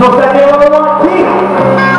nos ha aquí,